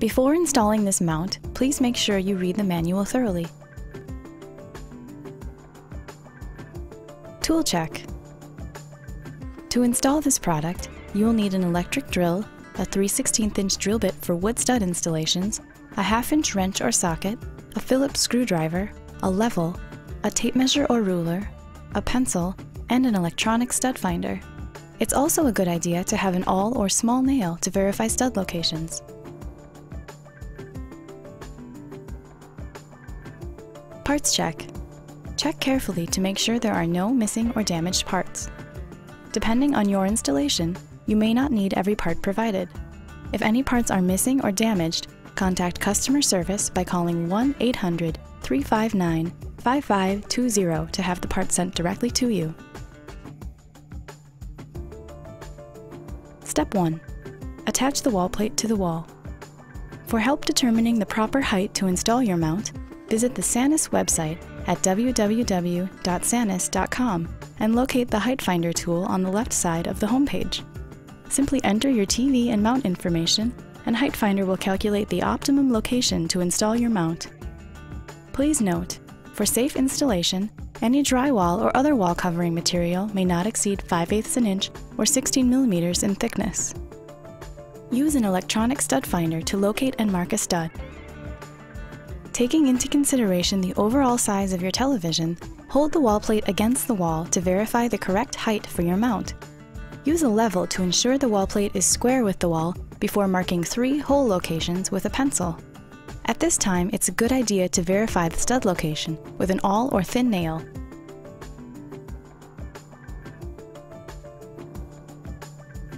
Before installing this mount, please make sure you read the manual thoroughly. Tool check. To install this product, you will need an electric drill, a 3 16 inch drill bit for wood stud installations, a half inch wrench or socket, a Phillips screwdriver, a level, a tape measure or ruler, a pencil, and an electronic stud finder. It's also a good idea to have an awl or small nail to verify stud locations. Parts check. Check carefully to make sure there are no missing or damaged parts. Depending on your installation, you may not need every part provided. If any parts are missing or damaged, contact customer service by calling 1 800 359 5520 to have the part sent directly to you. Step 1. Attach the wall plate to the wall. For help determining the proper height to install your mount, visit the Sanus website at www.sanus.com and locate the Height Finder tool on the left side of the homepage. Simply enter your TV and mount information, and Height Finder will calculate the optimum location to install your mount. Please note, for safe installation, any drywall or other wall covering material may not exceed 5 eighths an inch or 16 millimeters in thickness. Use an electronic stud finder to locate and mark a stud. Taking into consideration the overall size of your television, hold the wall plate against the wall to verify the correct height for your mount. Use a level to ensure the wall plate is square with the wall before marking three hole locations with a pencil. At this time, it's a good idea to verify the stud location with an awl or thin nail.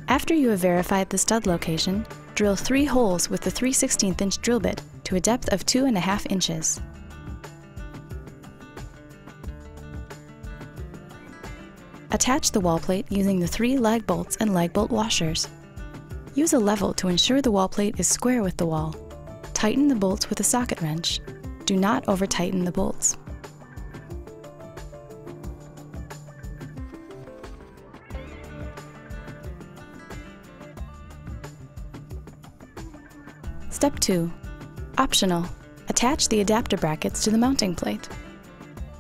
After you have verified the stud location, drill three holes with the 3 16 inch drill bit to a depth of 2.5 inches. Attach the wall plate using the three lag bolts and lag bolt washers. Use a level to ensure the wall plate is square with the wall. Tighten the bolts with a socket wrench. Do not over-tighten the bolts. Step 2. Optional. Attach the adapter brackets to the mounting plate.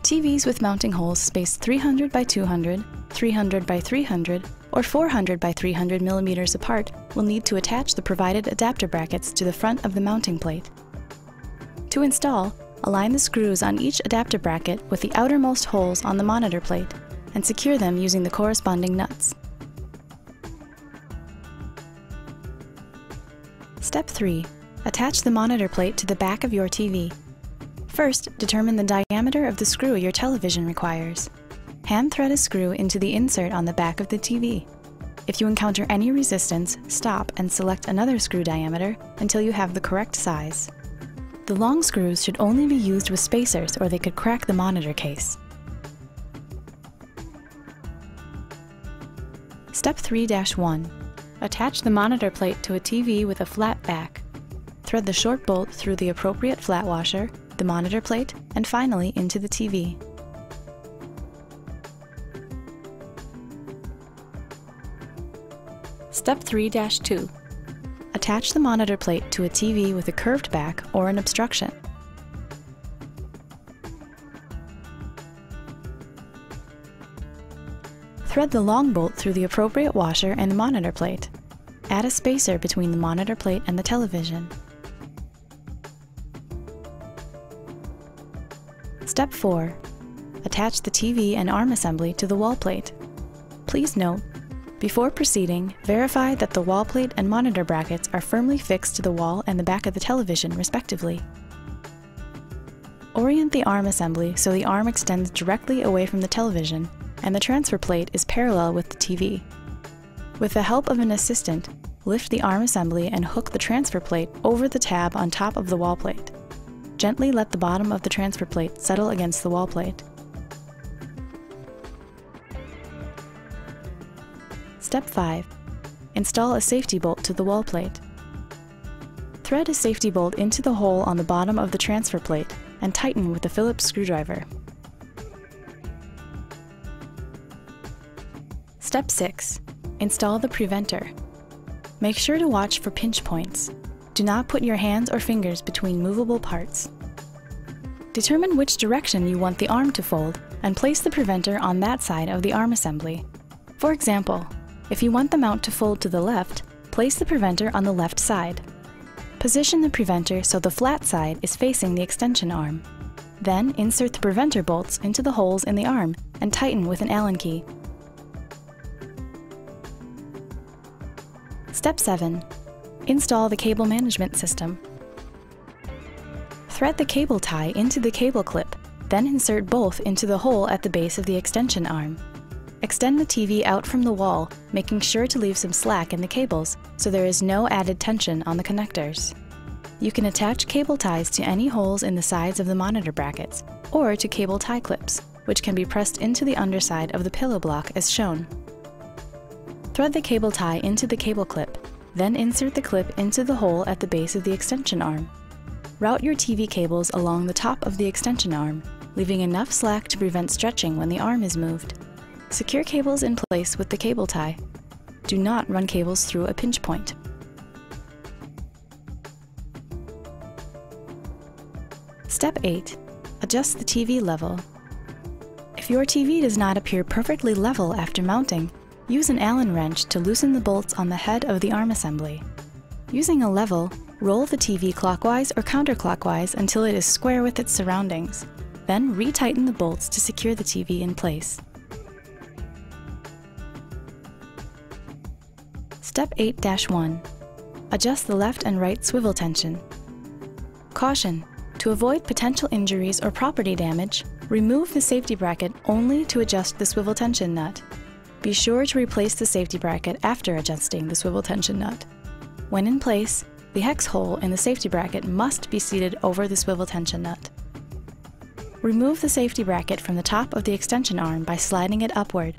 TVs with mounting holes spaced 300 by 200, 300 by 300, or 400 by 300 millimeters apart will need to attach the provided adapter brackets to the front of the mounting plate. To install, align the screws on each adapter bracket with the outermost holes on the monitor plate and secure them using the corresponding nuts. Step 3. Attach the monitor plate to the back of your TV. First, determine the diameter of the screw your television requires. Hand thread a screw into the insert on the back of the TV. If you encounter any resistance, stop and select another screw diameter until you have the correct size. The long screws should only be used with spacers or they could crack the monitor case. Step 3-1. Attach the monitor plate to a TV with a flat back. Thread the short bolt through the appropriate flat washer, the monitor plate, and finally into the TV. Step 3-2. Attach the monitor plate to a TV with a curved back or an obstruction. Thread the long bolt through the appropriate washer and the monitor plate. Add a spacer between the monitor plate and the television. Step 4. Attach the TV and arm assembly to the wall plate. Please note, before proceeding, verify that the wall plate and monitor brackets are firmly fixed to the wall and the back of the television, respectively. Orient the arm assembly so the arm extends directly away from the television and the transfer plate is parallel with the TV. With the help of an assistant, lift the arm assembly and hook the transfer plate over the tab on top of the wall plate. Gently let the bottom of the transfer plate settle against the wall plate. Step 5. Install a safety bolt to the wall plate. Thread a safety bolt into the hole on the bottom of the transfer plate and tighten with a Phillips screwdriver. Step 6. Install the preventer. Make sure to watch for pinch points. Do not put your hands or fingers between movable parts. Determine which direction you want the arm to fold and place the preventer on that side of the arm assembly. For example, if you want the mount to fold to the left, place the preventer on the left side. Position the preventer so the flat side is facing the extension arm. Then insert the preventer bolts into the holes in the arm and tighten with an Allen key. Step 7. Install the cable management system. Thread the cable tie into the cable clip, then insert both into the hole at the base of the extension arm. Extend the TV out from the wall, making sure to leave some slack in the cables so there is no added tension on the connectors. You can attach cable ties to any holes in the sides of the monitor brackets, or to cable tie clips, which can be pressed into the underside of the pillow block as shown. Thread the cable tie into the cable clip, then insert the clip into the hole at the base of the extension arm. Route your TV cables along the top of the extension arm, leaving enough slack to prevent stretching when the arm is moved. Secure cables in place with the cable tie. Do not run cables through a pinch point. Step 8. Adjust the TV level. If your TV does not appear perfectly level after mounting, use an Allen wrench to loosen the bolts on the head of the arm assembly. Using a level, roll the TV clockwise or counterclockwise until it is square with its surroundings. Then retighten the bolts to secure the TV in place. Step 8-1. Adjust the left and right swivel tension. Caution! To avoid potential injuries or property damage, remove the safety bracket only to adjust the swivel tension nut. Be sure to replace the safety bracket after adjusting the swivel tension nut. When in place, the hex hole in the safety bracket must be seated over the swivel tension nut. Remove the safety bracket from the top of the extension arm by sliding it upward.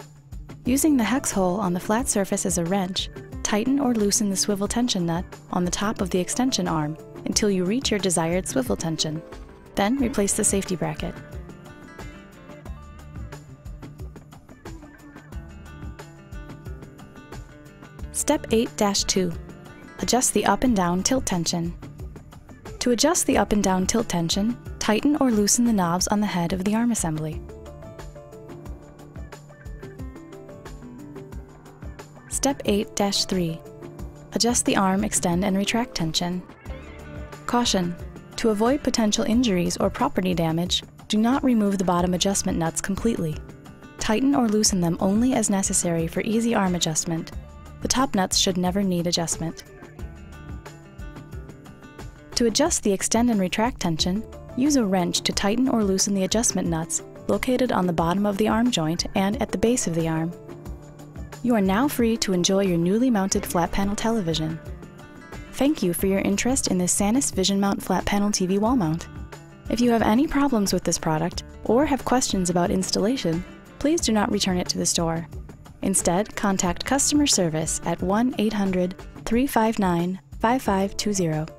Using the hex hole on the flat surface as a wrench, tighten or loosen the swivel tension nut on the top of the extension arm until you reach your desired swivel tension. Then replace the safety bracket. Step 8-2. Adjust the up and down tilt tension. To adjust the up and down tilt tension, tighten or loosen the knobs on the head of the arm assembly. Step 8-3. Adjust the arm extend and retract tension. Caution! To avoid potential injuries or property damage, do not remove the bottom adjustment nuts completely. Tighten or loosen them only as necessary for easy arm adjustment. The top nuts should never need adjustment. To adjust the extend and retract tension, use a wrench to tighten or loosen the adjustment nuts located on the bottom of the arm joint and at the base of the arm. You are now free to enjoy your newly mounted flat panel television. Thank you for your interest in this Sanus Vision Mount flat panel TV wall mount. If you have any problems with this product or have questions about installation, please do not return it to the store. Instead, contact customer service at 1 800 359 5520.